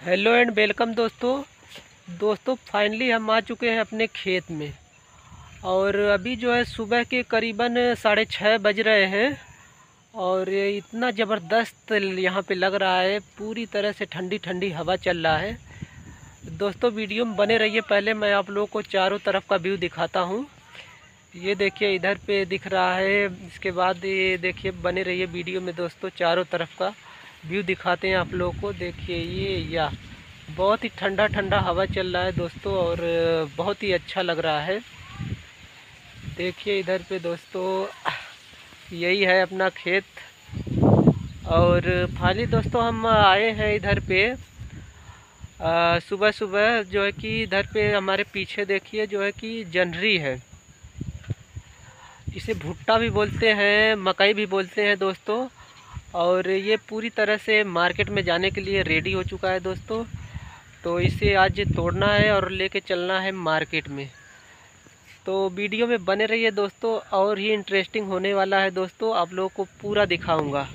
Hello and welcome दोस्तों। दोस्तों finally हम आ चुके हैं अपने खेत में। और अभी जो है सुबह के करीबन साढ़े छः बज रहे हैं। और इतना ज़बरदस्त यहाँ पे लग रहा है, पूरी तरह से ठंडी ठंडी हवा चल रहा है। दोस्तों, वीडियो में बने रहिए। पहले मैं आप लोगों को चारों तरफ़ का व्यू दिखाता हूँ। ये देखिए, इधर पे दिख रहा है। इसके बाद ये देखिए, बने रहिए वीडियो में दोस्तों, चारों तरफ़ का। व्यू दिखाते हैं आप लोगों को। देखिए ये, या, बहुत ही ठंडा ठंडा हवा चल रहा है दोस्तों और बहुत ही अच्छा लग रहा है। देखिए इधर पे दोस्तों, यही है अपना खेत। और फाली दोस्तों हम आए हैं इधर पे। सुबह सुबह जो है कि इधर पे हमारे पीछे देखिए जो है कि जनरी है। इसे भुट्टा भी बोलते हैं, मकई भी बोलते हैं दोस्तों। और ये पूरी तरह से मार्केट में जाने के लिए रेडी हो चुका है दोस्तों। तो इसे आज तोड़ना है और लेके चलना है मार्केट में। तो वीडियो में बने रहिए दोस्तों और ही इंटरेस्टिंग होने वाला है दोस्तों। आप लोगों को पूरा दिखाऊँगा।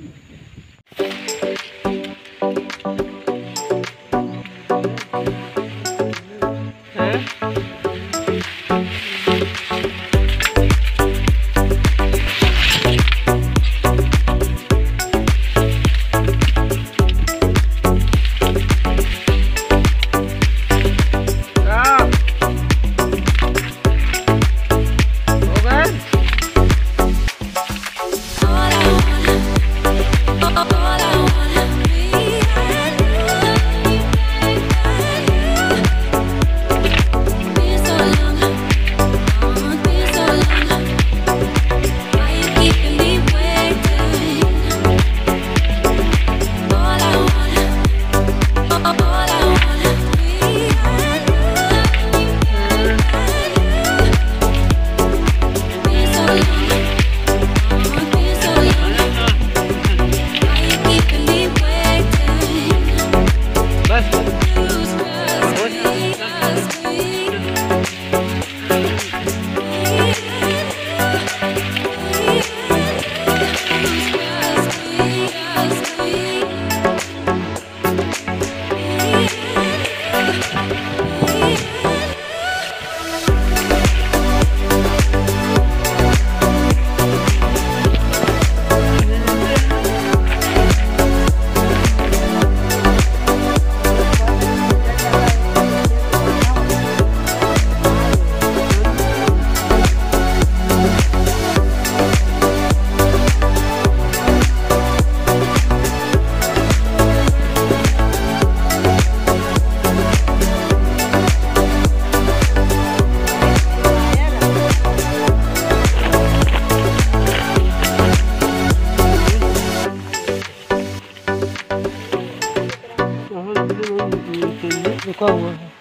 रुका हुआ है।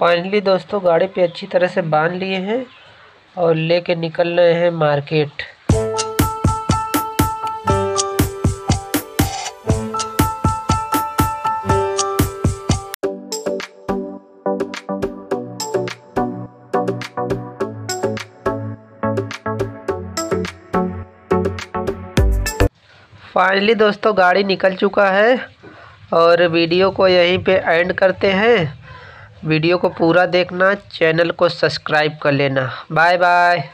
फाइनली दोस्तों, गाड़ी पे अच्छी तरह से बाँध लिए हैं और लेके निकल रहे हैं मार्केट फाइनली दोस्तों गाड़ी निकल चुका है और वीडियो को यहीं पे एंड करते हैं। वीडियो को पूरा देखना, चैनल को सब्सक्राइब कर लेना। Bye bye.